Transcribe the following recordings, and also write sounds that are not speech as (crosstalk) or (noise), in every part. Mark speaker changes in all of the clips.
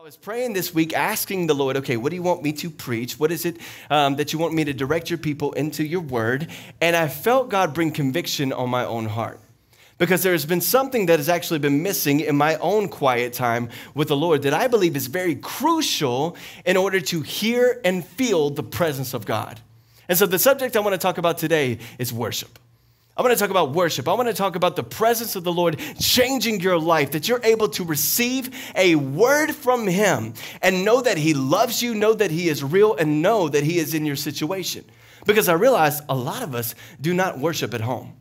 Speaker 1: I was praying this week, asking the Lord, okay, what do you want me to preach? What is it um, that you want me to direct your people into your word? And I felt God bring conviction on my own heart because there has been something that has actually been missing in my own quiet time with the Lord that I believe is very crucial in order to hear and feel the presence of God. And so the subject I want to talk about today is worship. I want to talk about worship. I want to talk about the presence of the Lord changing your life, that you're able to receive a word from Him and know that He loves you, know that He is real, and know that He is in your situation. Because I realize a lot of us do not worship at home,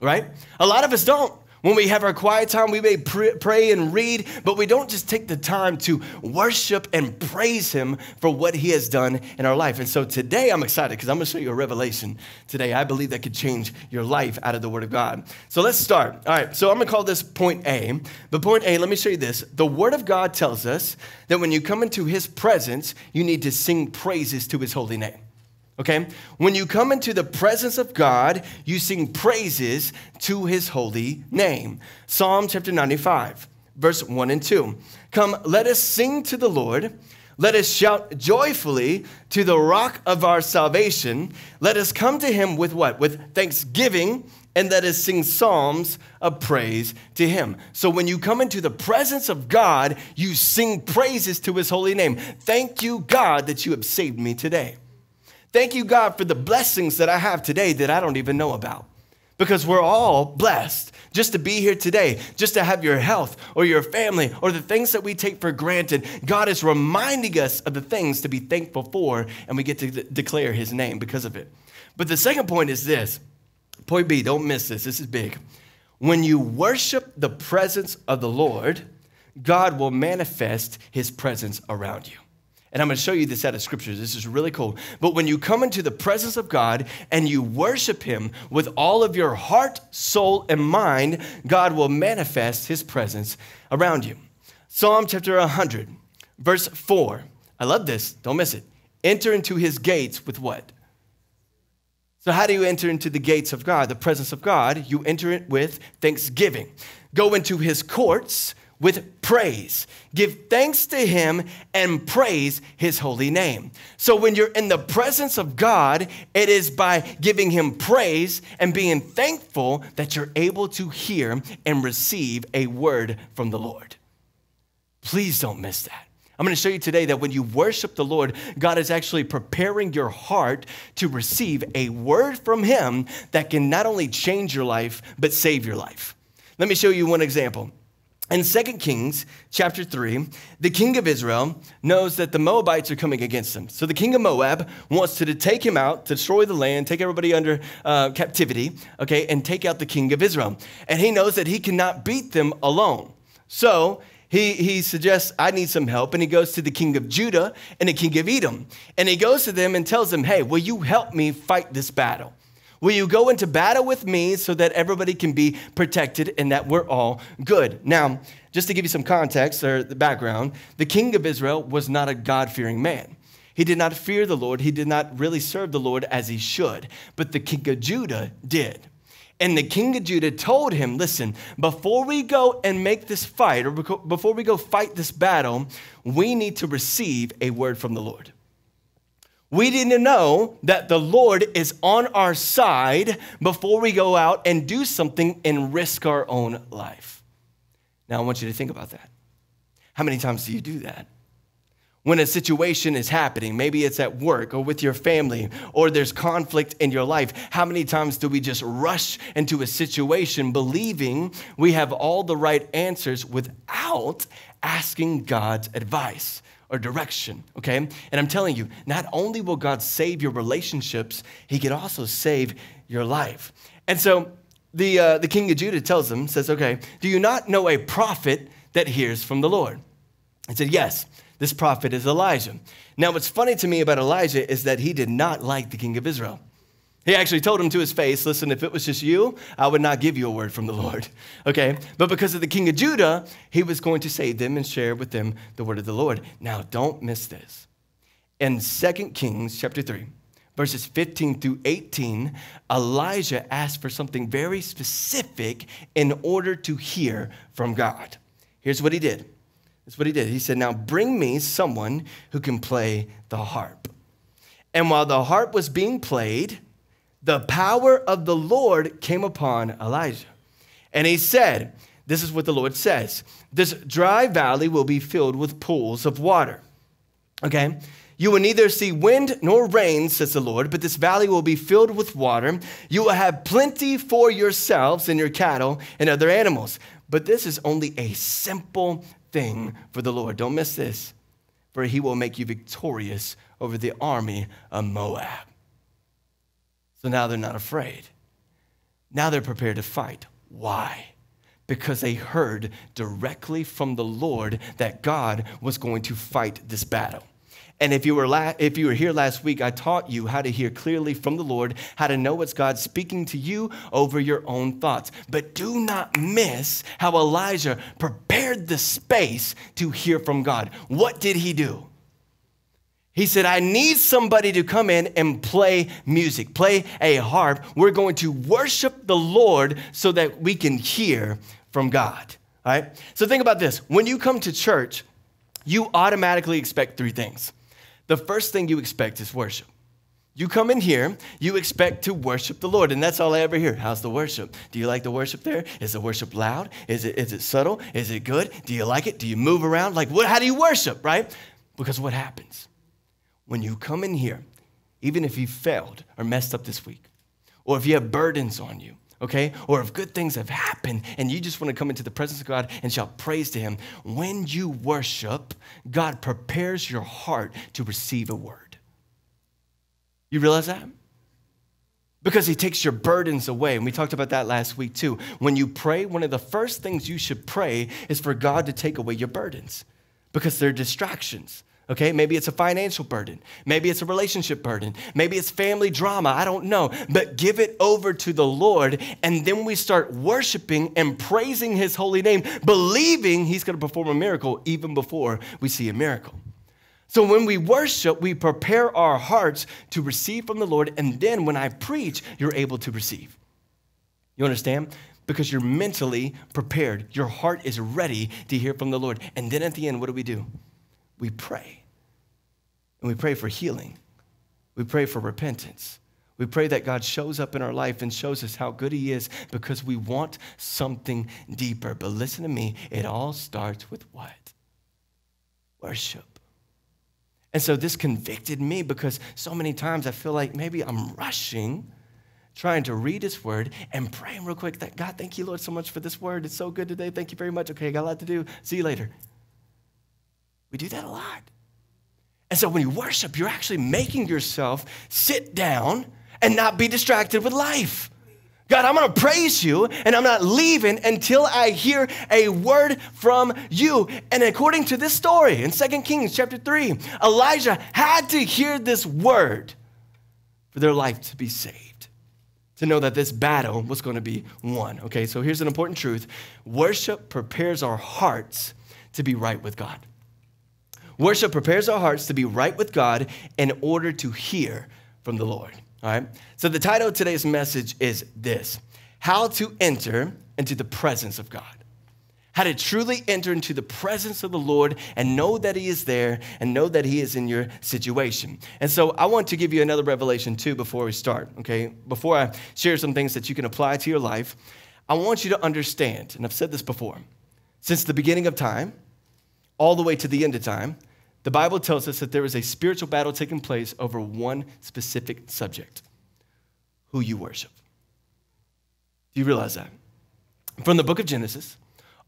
Speaker 1: right? A lot of us don't. When we have our quiet time, we may pray and read, but we don't just take the time to worship and praise Him for what He has done in our life. And so today I'm excited because I'm going to show you a revelation today I believe that could change your life out of the Word of God. So let's start. All right, so I'm going to call this point A. But point A, let me show you this. The Word of God tells us that when you come into His presence, you need to sing praises to His holy name okay? When you come into the presence of God, you sing praises to his holy name. Psalm chapter 95, verse 1 and 2. Come, let us sing to the Lord. Let us shout joyfully to the rock of our salvation. Let us come to him with what? With thanksgiving and let us sing psalms of praise to him. So when you come into the presence of God, you sing praises to his holy name. Thank you, God, that you have saved me today. Thank you, God, for the blessings that I have today that I don't even know about. Because we're all blessed just to be here today, just to have your health or your family or the things that we take for granted. God is reminding us of the things to be thankful for, and we get to de- declare His name because of it. But the second point is this point B, don't miss this, this is big. When you worship the presence of the Lord, God will manifest His presence around you. And I'm going to show you this out of scriptures. This is really cool. But when you come into the presence of God and you worship Him with all of your heart, soul, and mind, God will manifest His presence around you. Psalm chapter 100, verse 4. I love this. Don't miss it. Enter into His gates with what? So, how do you enter into the gates of God, the presence of God? You enter it with thanksgiving. Go into His courts with praise. Give thanks to him and praise his holy name. So when you're in the presence of God, it is by giving him praise and being thankful that you're able to hear and receive a word from the Lord. Please don't miss that. I'm going to show you today that when you worship the Lord, God is actually preparing your heart to receive a word from Him that can not only change your life, but save your life. Let me show you one example. In 2 Kings chapter 3, the king of Israel knows that the Moabites are coming against him. So the king of Moab wants to take him out, to destroy the land, take everybody under uh, captivity, okay, and take out the king of Israel. And he knows that he cannot beat them alone. So he, he suggests, I need some help. And he goes to the king of Judah and the king of Edom. And he goes to them and tells them, Hey, will you help me fight this battle? Will you go into battle with me so that everybody can be protected and that we're all good? Now, just to give you some context or the background, the king of Israel was not a God fearing man. He did not fear the Lord. He did not really serve the Lord as he should. But the king of Judah did. And the king of Judah told him, Listen, before we go and make this fight, or before we go fight this battle, we need to receive a word from the Lord. We need to know that the Lord is on our side before we go out and do something and risk our own life. Now, I want you to think about that. How many times do you do that? When a situation is happening, maybe it's at work or with your family, or there's conflict in your life, how many times do we just rush into a situation believing we have all the right answers without asking God's advice? or direction, okay? And I'm telling you, not only will God save your relationships, He can also save your life. And so the, uh, the king of Judah tells him, says, okay, do you not know a prophet that hears from the Lord? And said, yes, this prophet is Elijah. Now, what's funny to me about Elijah is that he did not like the king of Israel. He actually told him to his face, Listen, if it was just you, I would not give you a word from the Lord. (laughs) Okay? But because of the king of Judah, he was going to save them and share with them the word of the Lord. Now, don't miss this. In 2 Kings chapter 3, verses 15 through 18, Elijah asked for something very specific in order to hear from God. Here's what he did. That's what he did. He said, Now bring me someone who can play the harp. And while the harp was being played, the power of the Lord came upon Elijah. And he said, This is what the Lord says this dry valley will be filled with pools of water. Okay? You will neither see wind nor rain, says the Lord, but this valley will be filled with water. You will have plenty for yourselves and your cattle and other animals. But this is only a simple thing for the Lord. Don't miss this, for he will make you victorious over the army of Moab. So now they're not afraid. Now they're prepared to fight. Why? Because they heard directly from the Lord that God was going to fight this battle. And if you, were la- if you were here last week, I taught you how to hear clearly from the Lord, how to know what's God speaking to you over your own thoughts. But do not miss how Elijah prepared the space to hear from God. What did he do? He said, I need somebody to come in and play music, play a harp. We're going to worship the Lord so that we can hear from God. All right? So think about this. When you come to church, you automatically expect three things. The first thing you expect is worship. You come in here, you expect to worship the Lord, and that's all I ever hear. How's the worship? Do you like the worship there? Is the worship loud? Is it, is it subtle? Is it good? Do you like it? Do you move around? Like, what, how do you worship, right? Because what happens? when you come in here, even if you failed or messed up this week, or if you have burdens on you, okay? Or if good things have happened and you just want to come into the presence of God and shout praise to Him, when you worship, God prepares your heart to receive a word. You realize that? Because he takes your burdens away. And we talked about that last week too. When you pray, one of the first things you should pray is for God to take away your burdens because they're distractions. Okay, maybe it's a financial burden. Maybe it's a relationship burden. Maybe it's family drama. I don't know. But give it over to the Lord, and then we start worshiping and praising His holy name, believing He's going to perform a miracle even before we see a miracle. So when we worship, we prepare our hearts to receive from the Lord, and then when I preach, you're able to receive. You understand? Because you're mentally prepared, your heart is ready to hear from the Lord. And then at the end, what do we do? We pray. And we pray for healing. We pray for repentance. We pray that God shows up in our life and shows us how good He is because we want something deeper. But listen to me, it all starts with what? Worship. And so this convicted me because so many times I feel like maybe I'm rushing, trying to read His Word and praying real quick that God, thank you, Lord, so much for this Word. It's so good today. Thank you very much. Okay, I got a lot to do. See you later. We do that a lot. And so when you worship, you're actually making yourself sit down and not be distracted with life. God, I'm gonna praise you and I'm not leaving until I hear a word from you. And according to this story in 2 Kings chapter 3, Elijah had to hear this word for their life to be saved, to know that this battle was gonna be won. Okay, so here's an important truth worship prepares our hearts to be right with God. Worship prepares our hearts to be right with God in order to hear from the Lord. All right? So the title of today's message is this How to Enter into the Presence of God. How to truly enter into the presence of the Lord and know that He is there and know that He is in your situation. And so I want to give you another revelation too before we start, okay? Before I share some things that you can apply to your life, I want you to understand, and I've said this before, since the beginning of time, all the way to the end of time, the Bible tells us that there is a spiritual battle taking place over one specific subject who you worship. Do you realize that? From the book of Genesis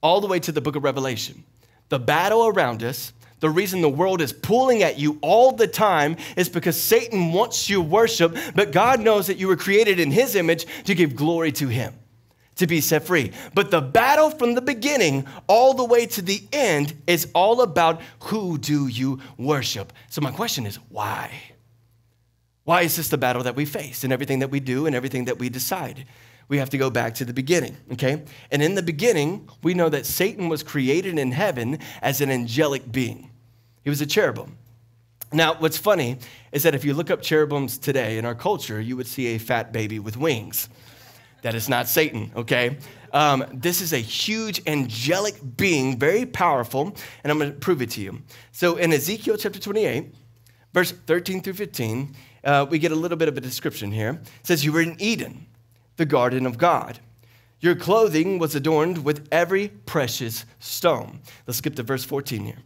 Speaker 1: all the way to the book of Revelation, the battle around us, the reason the world is pulling at you all the time is because Satan wants you worship, but God knows that you were created in his image to give glory to him to be set free. But the battle from the beginning all the way to the end is all about who do you worship? So my question is why? Why is this the battle that we face in everything that we do and everything that we decide? We have to go back to the beginning, okay? And in the beginning, we know that Satan was created in heaven as an angelic being. He was a cherubim. Now, what's funny is that if you look up cherubims today in our culture, you would see a fat baby with wings. That is not Satan, okay? Um, this is a huge angelic being, very powerful, and I'm going to prove it to you. So in Ezekiel chapter 28, verse 13 through 15, uh, we get a little bit of a description here. It says, You were in Eden, the garden of God. Your clothing was adorned with every precious stone. Let's skip to verse 14 here.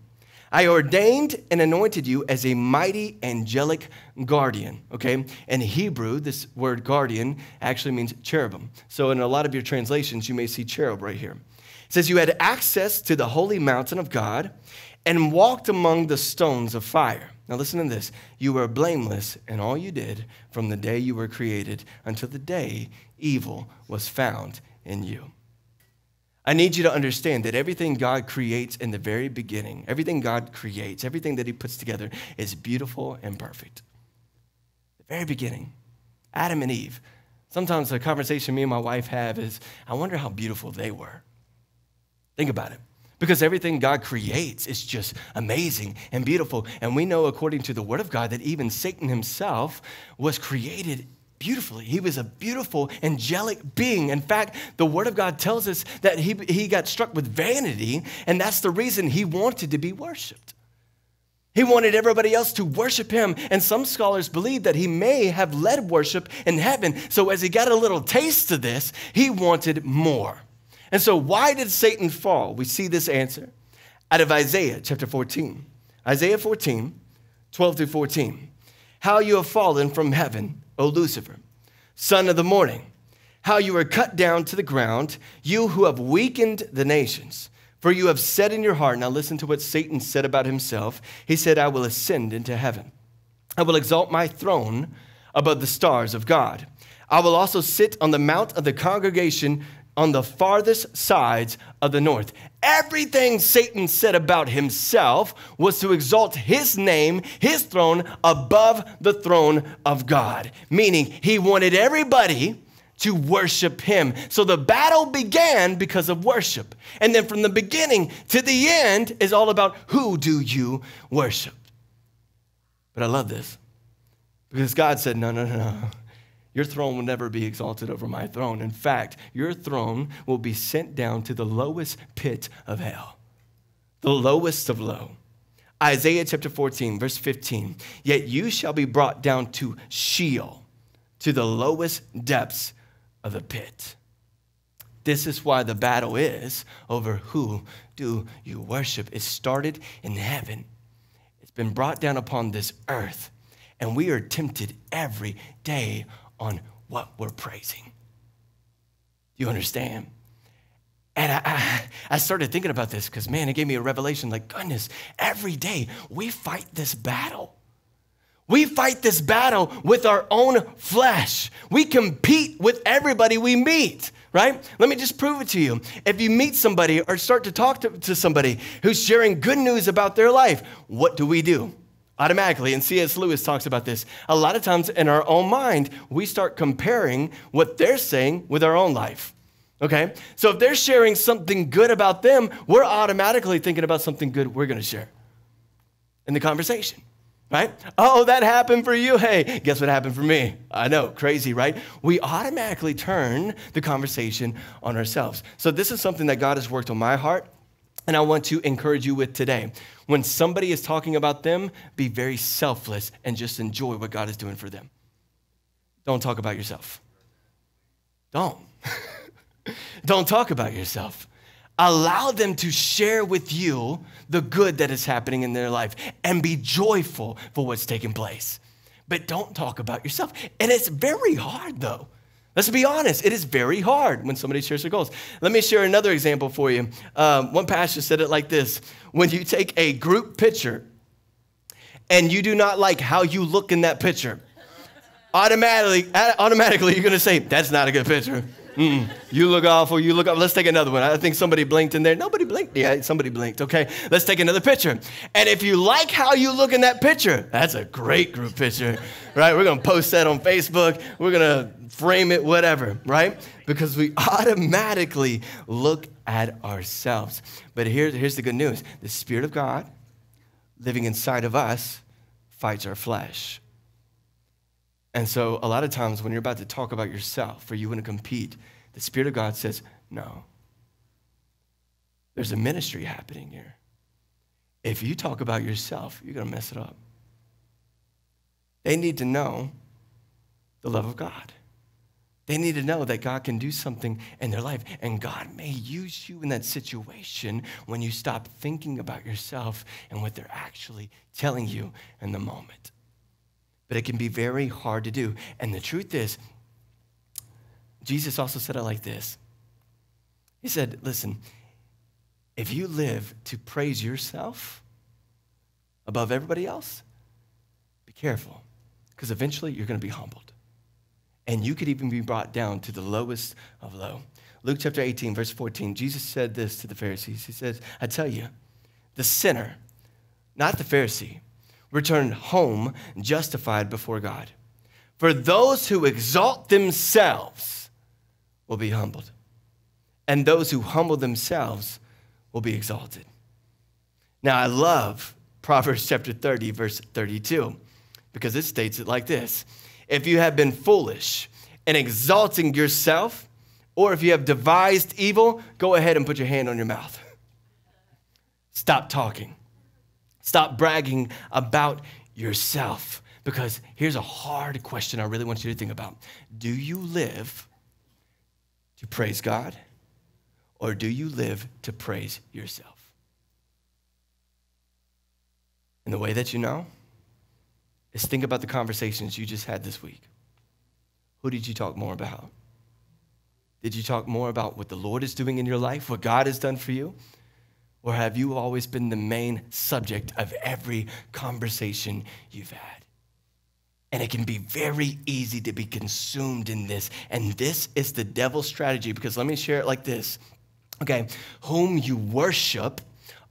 Speaker 1: I ordained and anointed you as a mighty angelic guardian. Okay? In Hebrew, this word guardian actually means cherubim. So in a lot of your translations, you may see cherub right here. It says, You had access to the holy mountain of God and walked among the stones of fire. Now, listen to this. You were blameless in all you did from the day you were created until the day evil was found in you. I need you to understand that everything God creates in the very beginning, everything God creates, everything that He puts together is beautiful and perfect. The very beginning, Adam and Eve. Sometimes the conversation me and my wife have is, I wonder how beautiful they were. Think about it. Because everything God creates is just amazing and beautiful. And we know, according to the Word of God, that even Satan himself was created beautifully. He was a beautiful, angelic being. In fact, the Word of God tells us that he, he got struck with vanity, and that's the reason he wanted to be worshiped. He wanted everybody else to worship him, and some scholars believe that he may have led worship in heaven. So, as he got a little taste of this, he wanted more. And so, why did Satan fall? We see this answer out of Isaiah chapter 14. Isaiah 14, 12 through 14. How you have fallen from heaven O Lucifer, son of the morning, how you are cut down to the ground, you who have weakened the nations. For you have said in your heart, now listen to what Satan said about himself. He said, I will ascend into heaven. I will exalt my throne above the stars of God. I will also sit on the mount of the congregation on the farthest sides of the north. Everything Satan said about himself was to exalt his name, his throne, above the throne of God, meaning he wanted everybody to worship him. So the battle began because of worship. And then from the beginning to the end is all about who do you worship? But I love this because God said, no, no, no, no. Your throne will never be exalted over my throne. In fact, your throne will be sent down to the lowest pit of hell, the lowest of low. Isaiah chapter 14, verse 15. Yet you shall be brought down to Sheol, to the lowest depths of the pit. This is why the battle is over who do you worship. It started in heaven, it's been brought down upon this earth, and we are tempted every day on what we're praising. You understand? And I, I, I, started thinking about this because, man, it gave me a revelation like, goodness, every day we fight this battle. We fight this battle with our own flesh. We compete with everybody we meet, right? Let me just prove it to you. If you meet somebody or start to talk to, to somebody who's sharing good news about their life, what do we do? automatically. And C.S. Lewis talks about this. A lot of times in our own mind, we start comparing what they're saying with our own life. Okay? So if they're sharing something good about them, we're automatically thinking about something good we're going to share in the conversation. Right? Oh, that happened for you. Hey, guess what happened for me? I know, crazy, right? We automatically turn the conversation on ourselves. So, this is something that God has worked on my heart and I want to encourage you with today. When somebody is talking about them, be very selfless and just enjoy what God is doing for them. Don't talk about yourself. Don't. (laughs) Don't talk about yourself. Allow them to share with you the good that is happening in their life and be joyful for what's taking place. But don't talk about yourself. And it's very hard though. Let's be honest, it is very hard when somebody shares their goals. Let me share another example for you. Um, one pastor said it like this When you take a group picture and you do not like how you look in that picture, automatically, automatically you're gonna say, That's not a good picture. mm You look awful. You look Let's take another one. I think somebody blinked in there. Nobody blinked. Yeah, somebody blinked. Okay, let's take another picture. And if you like how you look in that picture, that's a great group picture, right? We're gonna post that on Facebook. We're gonna frame it, whatever, right? Because we (laughs) automatically look at ourselves. But here, here's the good news the Spirit of God living inside of us fights our flesh. And so, a lot of times when you're about to talk about yourself or you want to compete, the Spirit of God says, No. There's a ministry happening here. If you talk about yourself, you're going to mess it up. They need to know the love of God. They need to know that God can do something in their life, and God may use you in that situation when you stop thinking about yourself and what they're actually telling you in the moment. But it can be very hard to do. And the truth is, Jesus also said it like this He said, Listen, if you live to praise yourself above everybody else, be careful, because eventually you're going to be humbled. And you could even be brought down to the lowest of low. Luke chapter 18, verse 14, Jesus said this to the Pharisees. He says, I tell you, the sinner, not the Pharisee, returned home justified before God. For those who exalt themselves will be humbled, and those who humble themselves will be exalted. Now, I love Proverbs chapter 30, verse 32, because it states it like this if you have been foolish and exalting yourself, or if you have devised evil, go ahead and put your hand on your mouth. Stop talking. Stop bragging about yourself. Because here's a hard question I really want you to think about Do you live to praise God, or do you live to praise yourself? And the way that you know is think about the conversations you just had this week. Who did you talk more about? Did you talk more about what the Lord is doing in your life, what God has done for you? Or have you always been the main subject of every conversation you've had? And it can be very easy to be consumed in this. And this is the devil's strategy because let me share it like this. Okay, whom you worship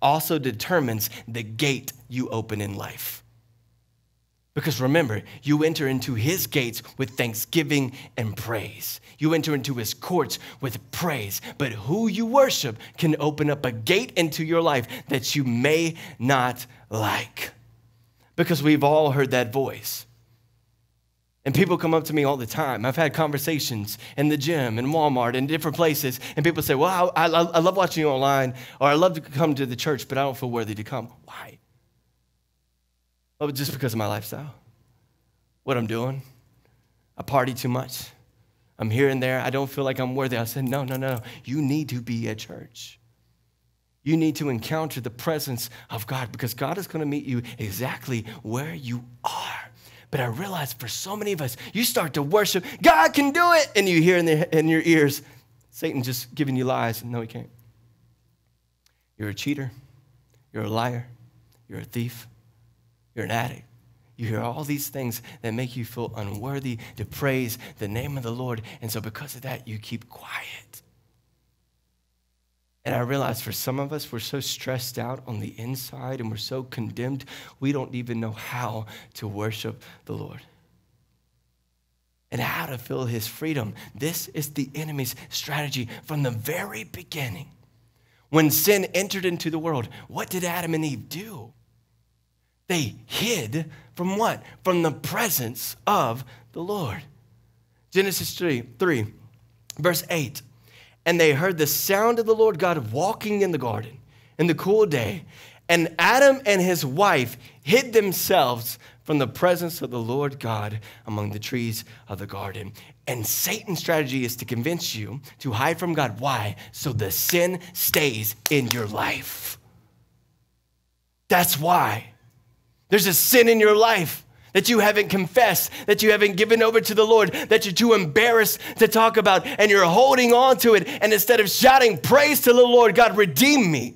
Speaker 1: also determines the gate you open in life. Because remember, you enter into his gates with thanksgiving and praise. You enter into his courts with praise. But who you worship can open up a gate into your life that you may not like. Because we've all heard that voice. And people come up to me all the time. I've had conversations in the gym and Walmart and different places. And people say, Well, I, I, I love watching you online, or I love to come to the church, but I don't feel worthy to come. Why? Oh, just because of my lifestyle, what I'm doing. I party too much. I'm here and there. I don't feel like I'm worthy. I said, no, no, no. You need to be at church. You need to encounter the presence of God because God is going to meet you exactly where you are. But I realize for so many of us, you start to worship, God can do it. And you hear in, the, in your ears, Satan just giving you lies. No, he can't. You're a cheater. You're a liar. You're a thief. You're an addict. You hear all these things that make you feel unworthy to praise the name of the Lord. And so, because of that, you keep quiet. And I realize for some of us, we're so stressed out on the inside and we're so condemned, we don't even know how to worship the Lord and how to feel his freedom. This is the enemy's strategy from the very beginning. When sin entered into the world, what did Adam and Eve do? They hid from what? From the presence of the Lord. Genesis 3, 3, verse 8. And they heard the sound of the Lord God walking in the garden in the cool day. And Adam and his wife hid themselves from the presence of the Lord God among the trees of the garden. And Satan's strategy is to convince you to hide from God. Why? So the sin stays in your life. That's why. There's a sin in your life that you haven't confessed, that you haven't given over to the Lord, that you're too embarrassed to talk about, and you're holding on to it. And instead of shouting praise to the Lord, God, redeem me,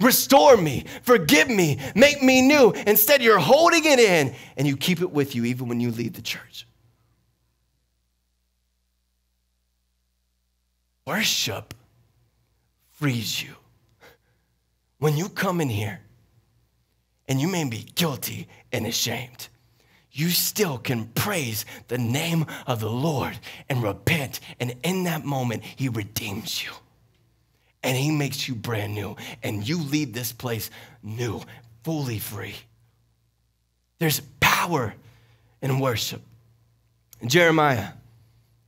Speaker 1: restore me, forgive me, make me new, instead you're holding it in and you keep it with you even when you leave the church. Worship frees you. When you come in here and you may be guilty and ashamed, you still can praise the name of the Lord and repent. And in that moment, He redeems you and He makes you brand new. And you leave this place new, fully free. There's power in worship. In Jeremiah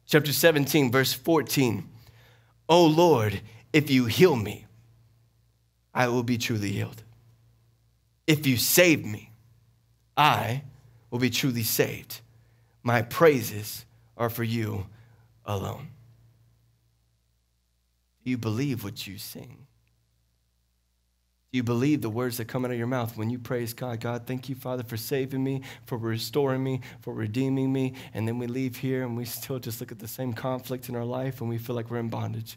Speaker 1: chapter 17, verse 14. Oh Lord, if you heal me, I will be truly healed. If you save me, I will be truly saved. My praises are for you alone. Do you believe what you sing? Do you believe the words that come out of your mouth when you praise God? God, thank you, Father, for saving me, for restoring me, for redeeming me. And then we leave here and we still just look at the same conflict in our life and we feel like we're in bondage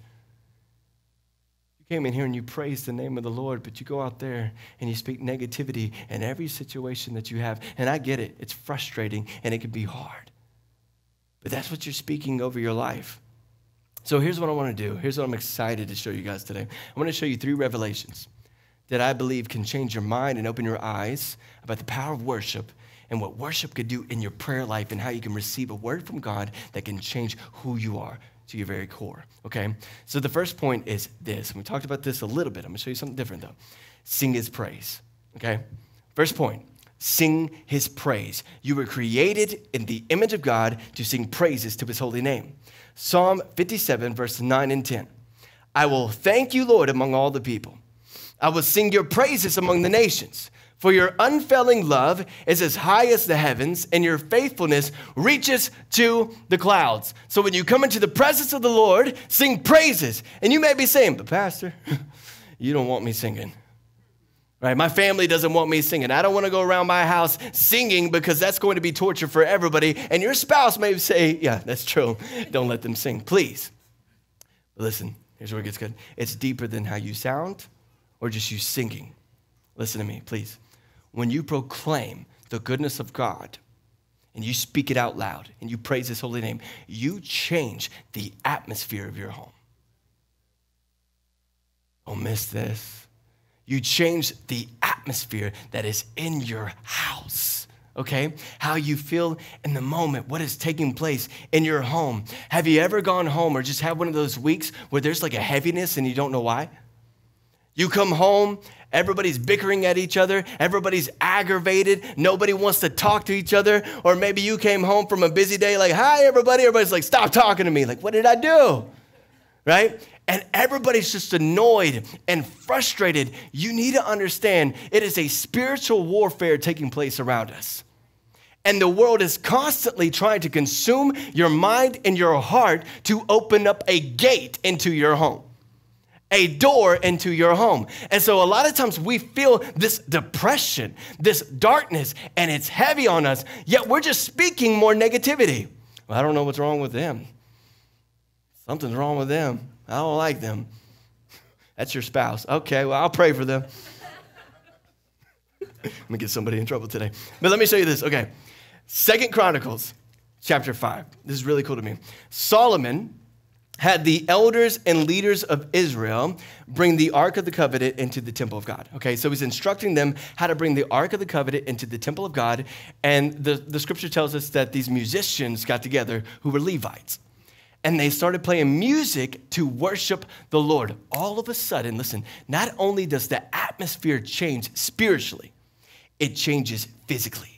Speaker 1: came in here and you praise the name of the Lord, but you go out there and you speak negativity in every situation that you have. And I get it, it's frustrating and it can be hard. But that's what you're speaking over your life. So here's what I want to do. Here's what I'm excited to show you guys today. I want to show you three revelations that I believe can change your mind and open your eyes about the power of worship and what worship could do in your prayer life and how you can receive a word from God that can change who you are to your very core. Okay? So the first point is this. We talked about this a little bit. I'm gonna show you something different though. Sing his praise. Okay? First point. Sing his praise. You were created in the image of God to sing praises to his holy name. Psalm 57, verse 9 and 10. I will thank you, Lord, among all the people. I will sing your praises among the nations. For your unfailing love is as high as the heavens, and your faithfulness reaches to the clouds. So when you come into the presence of the Lord, sing praises. And you may be saying, But, Pastor, (laughs) you don't want me singing. Right? My family doesn't want me singing. I don't want to go around my house singing because that's going to be torture for everybody. And your spouse may say, Yeah, that's true. Don't let them sing, please. But listen, here's where it gets good it's deeper than how you sound or just you singing. Listen to me, please when you proclaim the goodness of God and you speak it out loud and you praise His holy name, you change the atmosphere of your home. Don't miss this. You change the atmosphere that is in your house. Okay? How you feel in the moment, what is taking place in your home. Have you ever gone home or just had one of those weeks where there's like a heaviness and you don't know why? You come home, everybody's bickering at each other, everybody's aggravated, nobody wants to talk to each other. Or maybe you came home from a busy day, like, hi, everybody. Everybody's like, stop talking to me. Like, what did I do? Right? And everybody's just annoyed and frustrated. You need to understand it is a spiritual warfare taking place around us. And the world is constantly trying to consume your mind and your heart to open up a gate into your home a door into your home. And so a lot of times we feel this depression, this darkness, and it's heavy on us, yet we're just speaking more negativity. Well, I don't know what's wrong with them. Something's wrong with them. I don't like them. That's your spouse. Okay, well, I'll pray for them. I'm (laughs) gonna get somebody in trouble today. But let me show you this. Okay. Second Chronicles chapter 5. This is really cool to me. Solomon had the elders and leaders of Israel bring the Ark of the Covenant into the temple of God. Okay, so he's instructing them how to bring the Ark of the Covenant into the temple of God. And the, the scripture tells us that these musicians got together who were Levites. And they started playing music to worship the Lord. All of a sudden, listen, not only does the atmosphere change spiritually, it changes physically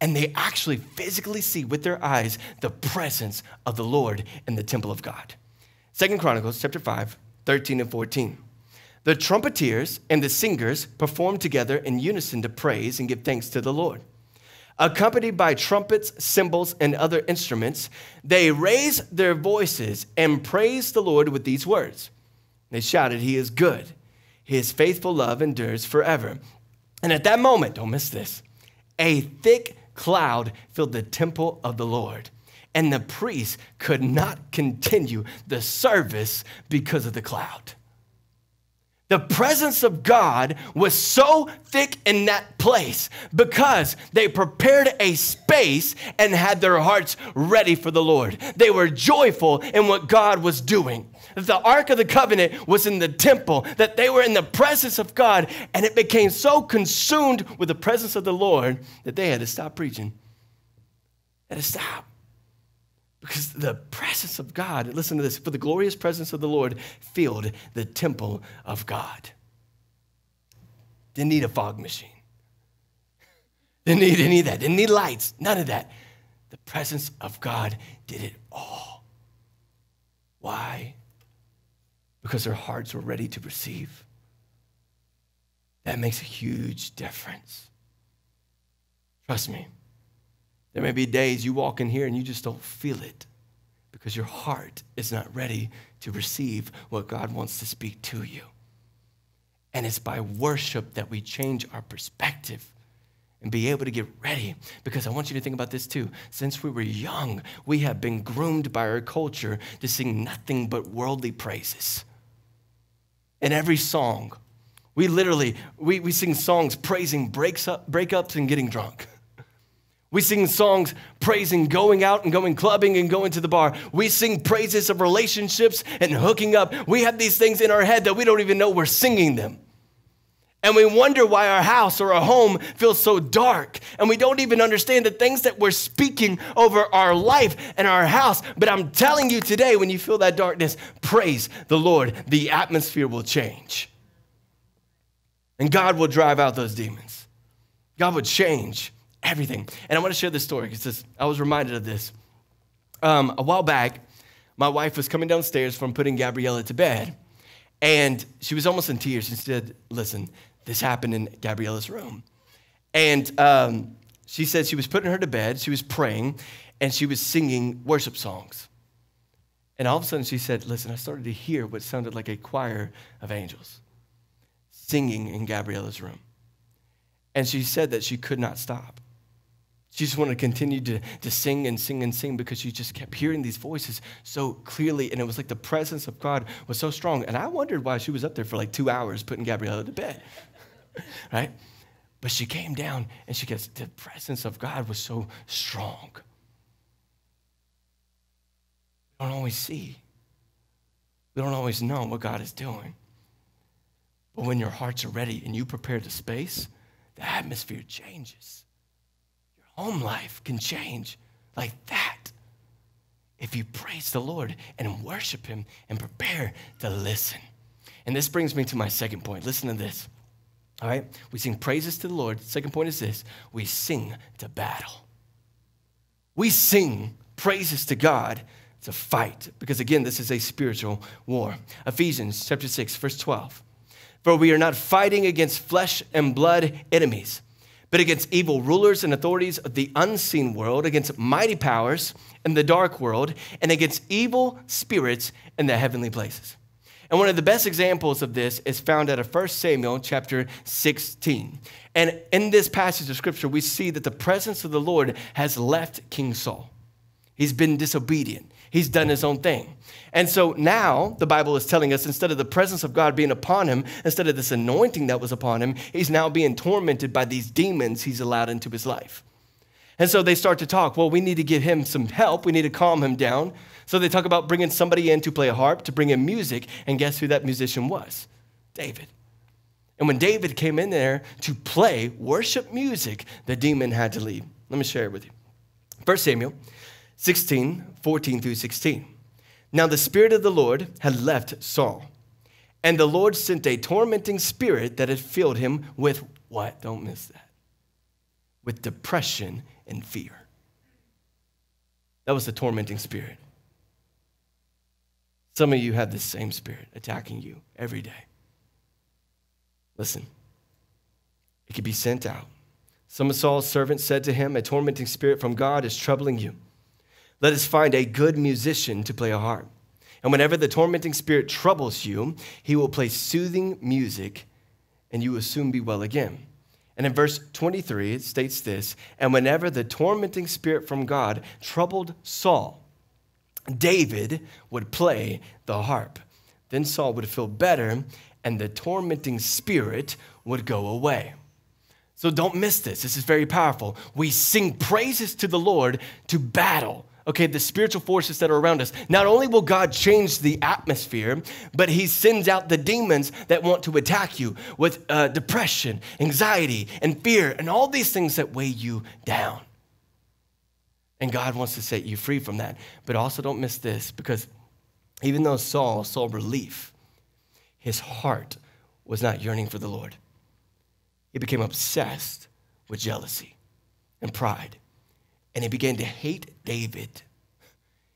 Speaker 1: and they actually physically see with their eyes the presence of the Lord in the temple of God. Second Chronicles chapter 5, 13 and 14. The trumpeters and the singers performed together in unison to praise and give thanks to the Lord. Accompanied by trumpets, cymbals, and other instruments, they raised their voices and praised the Lord with these words. They shouted, He is good. His faithful love endures forever. And at that moment, don't miss this, a thick cloud filled the temple of the Lord and the priest could not continue the service because of the cloud. The presence of God was so thick in that place because they prepared a space and had their hearts ready for the Lord. They were joyful in what God was doing. That the Ark of the Covenant was in the temple, that they were in the presence of God, and it became so consumed with the presence of the Lord that they had to stop preaching. They had to stop. Because the presence of God, listen to this, for the glorious presence of the Lord filled the temple of God. Didn't need a fog machine. (laughs) Didn't need any of that. Didn't need lights. None of that. The presence of God did it all. Why? Because their hearts were ready to receive. That makes a huge difference. Trust me. There may be days you walk in here and you just don't feel it because your heart is not ready to receive what God wants to speak to you. And it's by worship that we change our perspective and be able to get ready. Because I want you to think about this too. Since we were young, we have been groomed by our culture to sing nothing but worldly praises. In every song, we literally we, we sing songs praising breaks up, breakups and getting drunk. We sing songs praising going out and going clubbing and going to the bar. We sing praises of relationships and hooking up. We have these things in our head that we don't even know we're singing them. And we wonder why our house or our home feels so dark. And we don't even understand the things that we're speaking over our life and our house. But I'm telling you today, when you feel that darkness, praise the Lord. The atmosphere will change. And God will drive out those demons, God will change everything. And I want to share this story because I was reminded of this. Um, a while back, my wife was coming downstairs from putting Gabriella to bed, and she was almost in tears. She said, Listen, this happened in Gabriella's room. And um, she said she was putting her to bed, she was praying, and she was singing worship songs. And all of a sudden, she said, Listen, I started to hear what sounded like a choir of angels singing in Gabriella's room. And she said that she could not stop. She just wanted to continue to, to sing and sing and sing because she just kept hearing these voices so clearly. And it was like the presence of God was so strong. And I wondered why she was up there for like two hours putting Gabriella to bed, (laughs) right? But she came down and she gets the presence of God was so strong. We don't always see, we don't always know what God is doing. But when your hearts are ready and you prepare the space, the atmosphere changes home life can change like that if you praise the Lord and worship Him and prepare to listen. And this brings me to my second point. Listen to this. All right? We sing praises to the Lord. Second point is this we sing to battle. We sing praises to God to fight, because again, this is a spiritual war. Ephesians chapter 6, verse 12. For we are not fighting against flesh and blood enemies but against evil rulers and authorities of the unseen world, against mighty powers in the dark world, and against evil spirits in the heavenly places. And one of the best examples of this is found at of 1 Samuel chapter 16. And in this passage of scripture, we see that the presence of the Lord has left King Saul. He's been disobedient. He's done his own thing. And so now the Bible is telling us instead of the presence of God being upon him, instead of this anointing that was upon him, he's now being tormented by these demons he's allowed into his life. And so they start to talk, well, we need to give him some help. We need to calm him down. So they talk about bringing somebody in to play a harp, to bring in music. And guess who that musician was? David. And when David came in there to play worship music, the demon had to leave. Let me share it with you. First Samuel 16, 14 through 16. Now the Spirit of the Lord had left Saul, and the Lord sent a tormenting spirit that had filled him with what? Don't miss that. With depression and fear. That was the tormenting spirit. Some of you have the same spirit attacking you every day. Listen, it could be sent out. Some of Saul's servants said to him, A tormenting spirit from God is troubling you. Let us find a good musician to play a harp. And whenever the tormenting spirit troubles you, he will play soothing music, and you will soon be well again. And in verse 23, it states this And whenever the tormenting spirit from God troubled Saul, David would play the harp. Then Saul would feel better, and the tormenting spirit would go away. So don't miss this. This is very powerful. We sing praises to the Lord to battle okay, the spiritual forces that are around us. Not only will God change the atmosphere, but He sends out the demons that want to attack you with uh, depression, anxiety, and fear, and all these things that weigh you down. And God wants to set you free from that. But also don't miss this because even though Saul saw relief, his heart was not yearning for the Lord. He became obsessed with jealousy and pride and he began to hate David.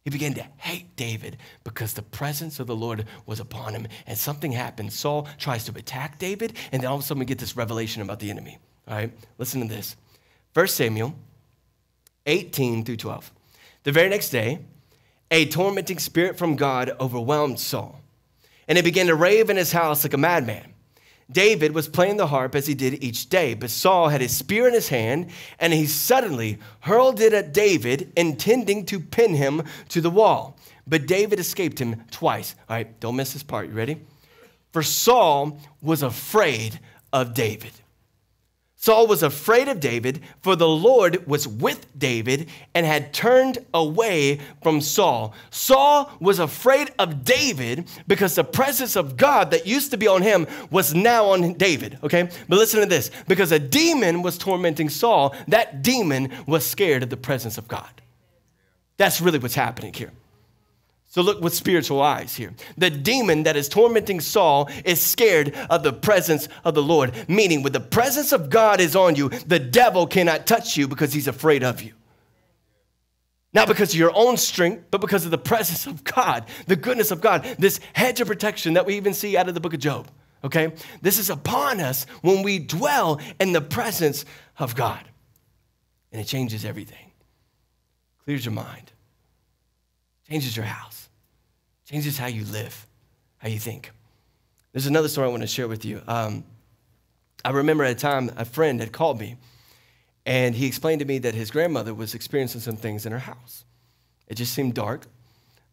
Speaker 1: He began to hate David because the presence of the Lord was upon him. And something happened. Saul tries to attack David, and then all of a sudden we get this revelation about the enemy. All right, listen to this. 1 Samuel 18 through 12. The very next day, a tormenting spirit from God overwhelmed Saul, and he began to rave in his house like a madman. David was playing the harp as he did each day, but Saul had his spear in his hand, and he suddenly hurled it at David, intending to pin him to the wall. But David escaped him twice. All right, don't miss this part. You ready? For Saul was afraid of David. Saul was afraid of David, for the Lord was with David and had turned away from Saul. Saul was afraid of David because the presence of God that used to be on him was now on David, okay? But listen to this because a demon was tormenting Saul, that demon was scared of the presence of God. That's really what's happening here. So look with spiritual eyes here. The demon that is tormenting Saul is scared of the presence of the Lord, meaning when the presence of God is on you, the devil cannot touch you because he's afraid of you. Not because of your own strength, but because of the presence of God, the goodness of God, this hedge of protection that we even see out of the book of Job. Okay? This is upon us when we dwell in the presence of God. And it changes everything, clears your mind, changes your house changes how you live, how you think. There's another story I want to share with you. Um, I remember at a time a friend had called me and he explained to me that his grandmother was experiencing some things in her house. It just seemed dark.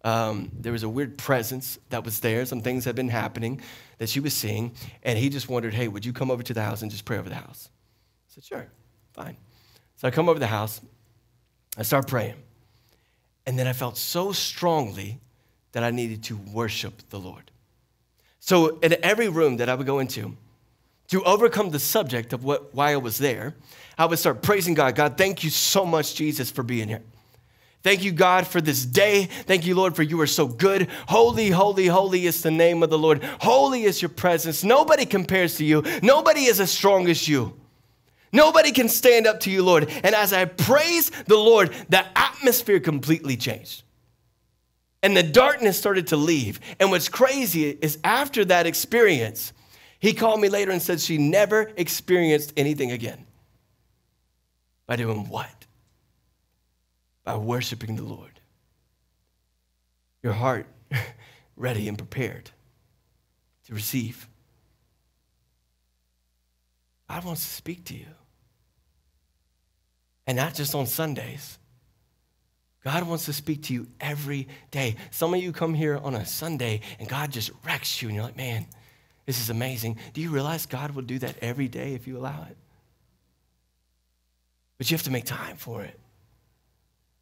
Speaker 1: Um, there was a weird presence that was there. Some things had been happening that she was seeing. And he just wondered, hey, would you come over to the house and just pray over the house? I said, sure, fine. So I come over the house. I start praying. And then I felt so strongly that I needed to worship the Lord. So, in every room that I would go into, to overcome the subject of what, why I was there, I would start praising God. God, thank you so much, Jesus, for being here. Thank you, God, for this day. Thank you, Lord, for you are so good. Holy, holy, holy is the name of the Lord. Holy is your presence. Nobody compares to you. Nobody is as strong as you. Nobody can stand up to you, Lord. And as I praise the Lord, the atmosphere completely changed. And the darkness started to leave. And what's crazy is after that experience, he called me later and said she never experienced anything again. By doing what? By worshiping the Lord. Your heart (laughs) ready and prepared to receive. God wants to speak to you. And not just on Sundays, God wants to speak to you every day. Some of you come here on a Sunday and God just wrecks you, and you're like, man, this is amazing. Do you realize God will do that every day if you allow it? But you have to make time for it.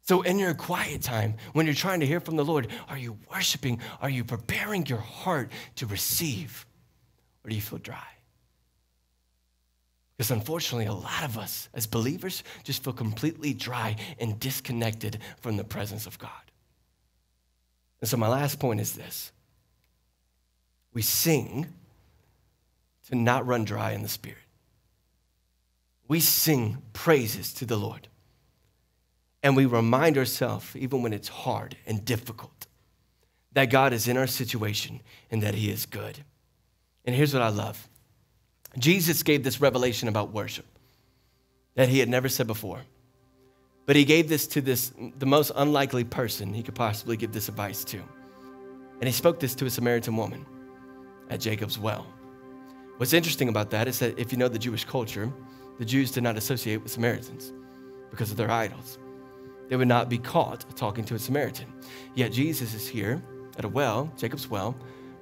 Speaker 1: So, in your quiet time, when you're trying to hear from the Lord, are you worshiping? Are you preparing your heart to receive? Or do you feel dry? Because unfortunately, a lot of us as believers just feel completely dry and disconnected from the presence of God. And so, my last point is this we sing to not run dry in the Spirit, we sing praises to the Lord. And we remind ourselves, even when it's hard and difficult, that God is in our situation and that He is good. And here's what I love Jesus gave this revelation about worship that he had never said before. But he gave this to this the most unlikely person he could possibly give this advice to. And he spoke this to a Samaritan woman at Jacob's well. What's interesting about that is that if you know the Jewish culture, the Jews did not associate with Samaritans because of their idols. They would not be caught talking to a Samaritan. Yet Jesus is here at a well, Jacob's well,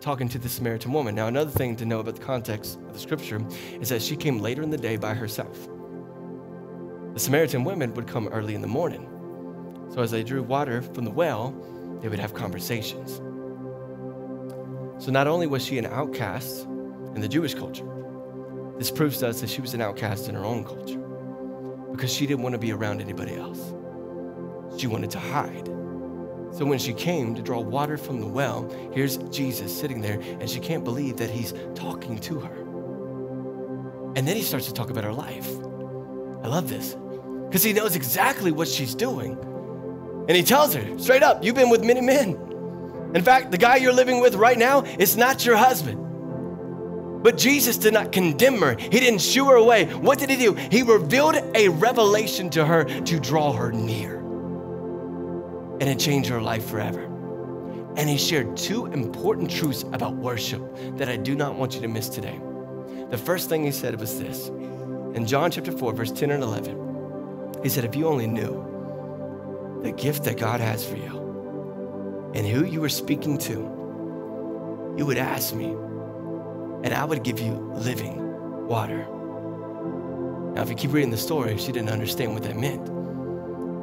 Speaker 1: talking to the Samaritan woman. Now, another thing to know about the context of the scripture is that she came later in the day by herself. The Samaritan women would come early in the morning. So, as they drew water from the well, they would have conversations. So, not only was she an outcast in the Jewish culture, this proves to us that she was an outcast in her own culture because she didn't want to be around anybody else. She wanted to hide. So when she came to draw water from the well, here's Jesus sitting there, and she can't believe that he's talking to her. And then he starts to talk about her life. I love this because he knows exactly what she's doing. And he tells her straight up, You've been with many men. In fact, the guy you're living with right now is not your husband. But Jesus did not condemn her, he didn't shoo her away. What did he do? He revealed a revelation to her to draw her near and it changed her life forever. And he shared two important truths about worship that I do not want you to miss today. The first thing he said was this in John chapter 4, verse 10 and 11. He said, If you only knew the gift that God has for you and who you were speaking to, you would ask me, and I would give you living water. Now, if you keep reading the story, she didn't understand what that meant.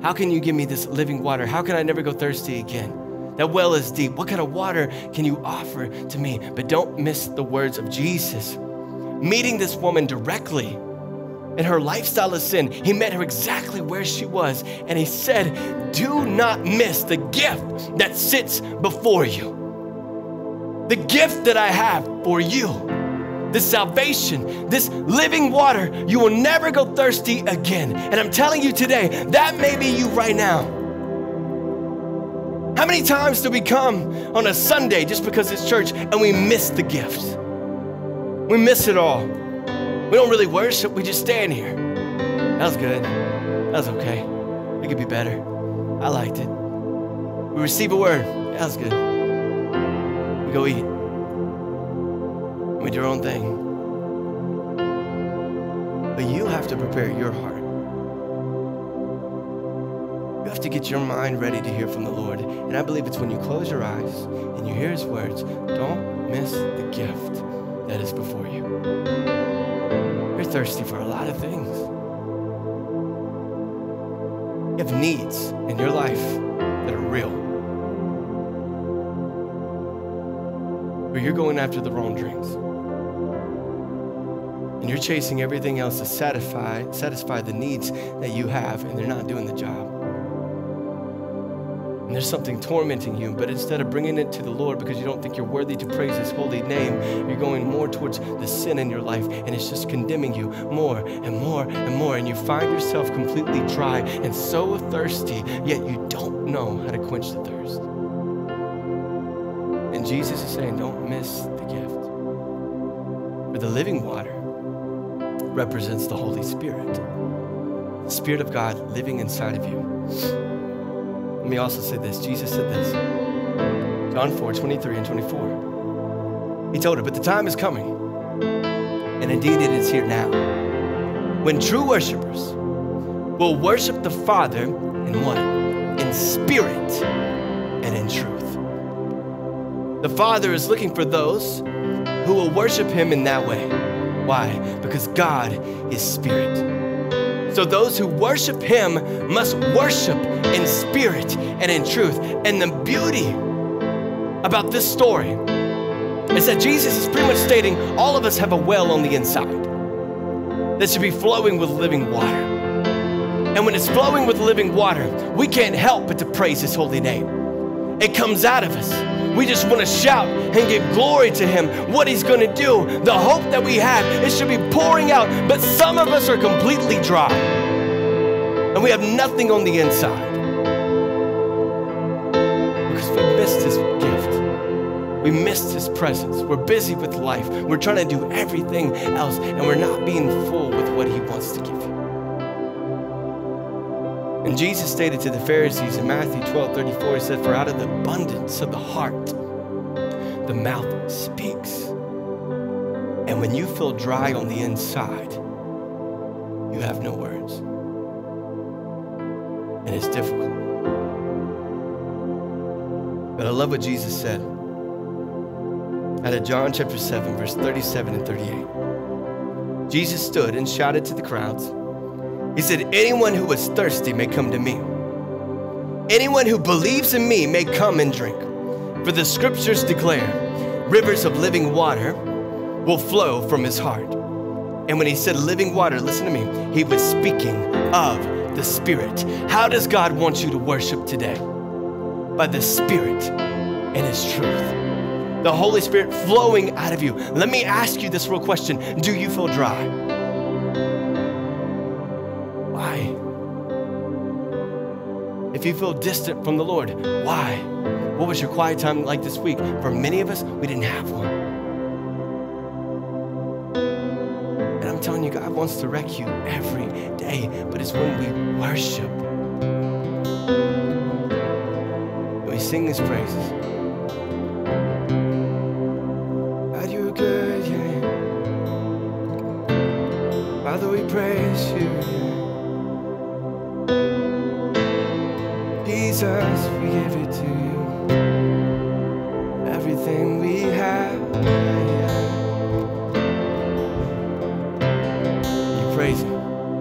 Speaker 1: How can you give me this living water? How can I never go thirsty again? That well is deep. What kind of water can you offer to me? But don't miss the words of Jesus meeting this woman directly in her lifestyle of sin. He met her exactly where she was and he said, Do not miss the gift that sits before you, the gift that I have for you this salvation, this living water, you will never go thirsty again. And I'm telling you today, that may be you right now. How many times do we come on a Sunday just because it's church and we miss the gift? We miss it all. We don't really worship, we just stand here. That was good. That was okay. It could be better. I liked it. We receive a word. That was good. We go eat with your own thing. But you have to prepare your heart. You have to get your mind ready to hear from the Lord. And I believe it's when you close your eyes and you hear His words, don't miss the gift that is before you. You're thirsty for a lot of things. You have needs in your life that are real. but you're going after the wrong dreams and you're chasing everything else to satisfy, satisfy the needs that you have, and they're not doing the job. And there's something tormenting you, but instead of bringing it to the Lord because you don't think you're worthy to praise His holy name, you're going more towards the sin in your life, and it's just condemning you more and more and more, and you find yourself completely dry and so thirsty, yet you don't know how to quench the thirst. And Jesus is saying, Don't miss the gift. For the living water represents the Holy Spirit, the Spirit of God living inside of you. Let me also say this Jesus said this John 4 23 and 24. He told her, But the time is coming, and indeed it is here now, when true worshipers will worship the Father in what? In spirit and in truth. The Father is looking for those who will worship Him in that way why? Because God is spirit. So those who worship him must worship in spirit and in truth. And the beauty about this story is that Jesus is pretty much stating all of us have a well on the inside that should be flowing with living water. And when it's flowing with living water, we can't help but to praise his holy name. It comes out of us. We just want to shout and give glory to Him, what He's going to do, the hope that we have. It should be pouring out, but some of us are completely dry and we have nothing on the inside because we missed His gift. We missed His presence. We're busy with life. We're trying to do everything else, and we're not being full with what He wants to give you. And Jesus stated to the Pharisees in Matthew 12 34, He said, For out of the abundance of the heart, the mouth speaks. And when you feel dry on the inside, you have no words. And it's difficult. But I love what Jesus said out of John chapter 7, verse 37 and 38. Jesus stood and shouted to the crowds. He said, Anyone who is thirsty may come to me. Anyone who believes in me may come and drink. For the scriptures declare, rivers of living water will flow from his heart. And when he said living water, listen to me, he was speaking of the Spirit. How does God want you to worship today? By the Spirit and his truth. The Holy Spirit flowing out of you. Let me ask you this real question Do you feel dry? if you feel distant from the Lord, why? What was your quiet time like this week? For many of us, we didn't have one. And I'm telling you, God wants to wreck you every day, but it's when we worship. we sing his praises. God, you're good, yeah. Father, we praise you. Jesus, we give it to you. Everything we have. You praise Him.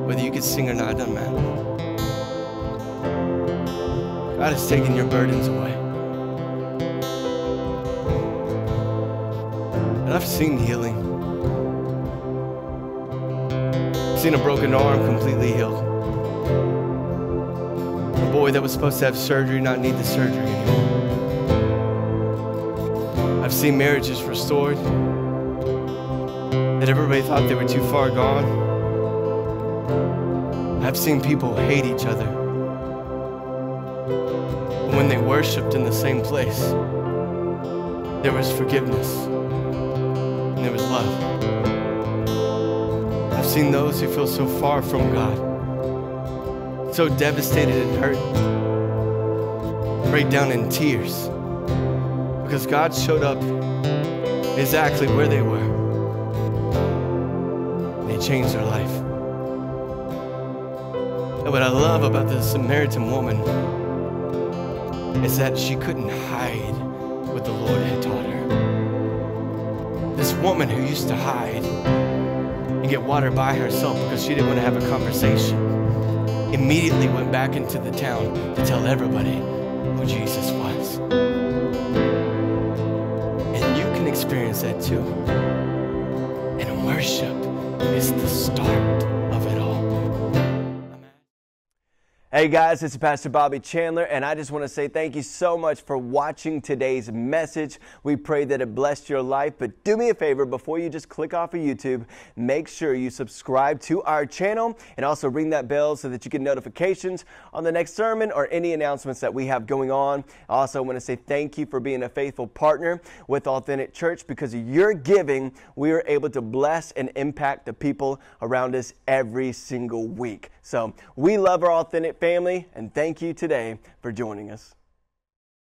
Speaker 1: Whether you can sing or not, doesn't matter. God has taken your burdens away. And I've seen healing. I've seen a broken arm completely healed that was supposed to have surgery not need the surgery anymore. I've seen marriages restored that everybody thought they were too far gone. I've seen people hate each other. But when they worshiped in the same place, there was forgiveness and there was love. I've seen those who feel so far from God so devastated and hurt, break down in tears because God showed up exactly where they were. And he changed their life. And what I love about the Samaritan woman is that she couldn't hide what the Lord had taught her. This woman who used to hide and get water by herself because she didn't want to have a conversation immediately went back into the town to tell everybody who Jesus was. And you can experience that too. And worship is the start. Hey guys, it's Pastor Bobby Chandler, and I just want to say thank you so much for watching today's message. We pray that it blessed your life. But do me a favor before you just click off of YouTube, make sure you subscribe to our channel and also ring that bell so that you get notifications on the next sermon or any announcements that we have going on. Also, I want to say thank you for being a faithful partner with Authentic Church because of your giving, we are able to bless and impact the people around us every single week. So we love our authentic family, and thank you today for joining us.